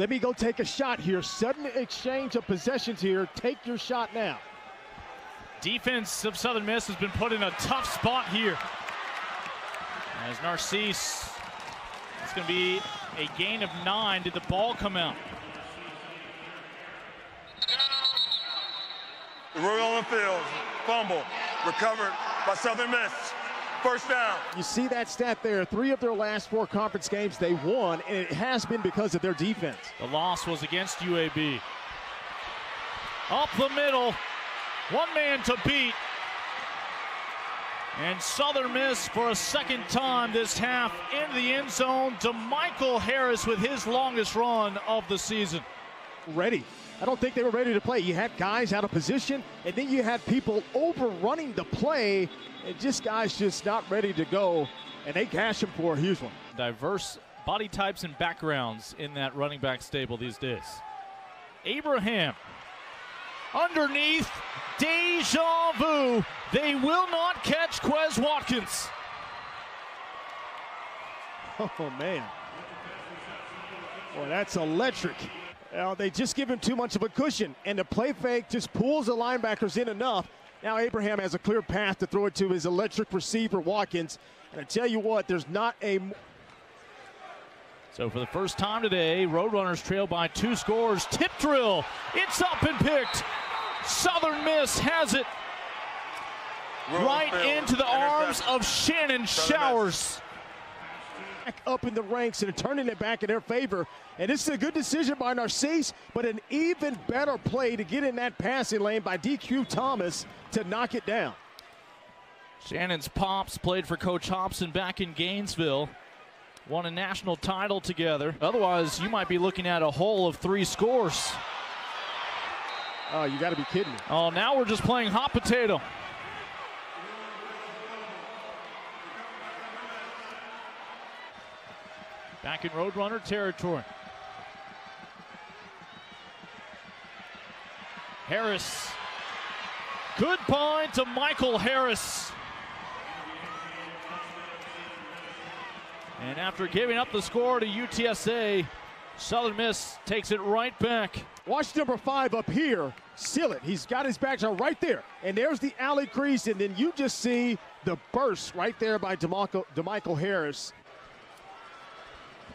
let me go take a shot here. Sudden exchange of possessions here. Take your shot now. Defense of Southern Miss has been put in a tough spot here. As Narcisse, it's going to be a gain of nine. Did the ball come out? Roy on the field, fumble, recovered by Southern Miss. First down. You see that stat there. Three of their last four conference games they won, and it has been because of their defense. The loss was against UAB. Up the middle, one man to beat. And Southern Miss for a second time this half in the end zone De'Michael Harris with his longest run of the season. Ready. I don't think they were ready to play. You had guys out of position, and then you had people overrunning the play, and just guys just not ready to go, and they cash him for a huge one. Diverse body types and backgrounds in that running back stable these days. Abraham underneath deja vu. They will not catch Quez Watkins. Oh, man. Boy, that's electric. Now, they just give him too much of a cushion, and the play fake just pulls the linebackers in enough. Now, Abraham has a clear path to throw it to his electric receiver, Watkins. And I tell you what, there's not a. So, for the first time today, Roadrunners trail by two scores. Tip drill. It's up and picked. Southern Miss has it right into the arms of Shannon Showers. Up in the ranks and turning it back in their favor. And this is a good decision by Narcisse, but an even better play to get in that passing lane by DQ Thomas to knock it down. Shannon's Pops played for Coach Hopson back in Gainesville. Won a national title together. Otherwise, you might be looking at a hole of three scores. Oh, you got to be kidding me. Oh, now we're just playing hot potato. Back in Roadrunner territory. Harris. Good point De'Michael Harris. And after giving up the score to UTSA, Southern Miss takes it right back. Watch number five up here, seal it. He's got his back shot right there. And there's the alley crease, and then you just see the burst right there by DeMarco, De'Michael Harris.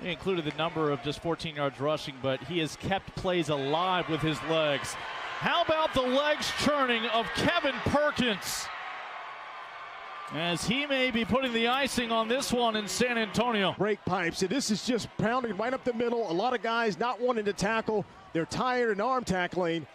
He included the number of just 14 yards rushing, but he has kept plays alive with his legs. How about the legs churning of Kevin Perkins? As he may be putting the icing on this one in San Antonio. Break pipes, and this is just pounding right up the middle. A lot of guys not wanting to tackle. They're tired and arm tackling,